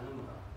Ananda.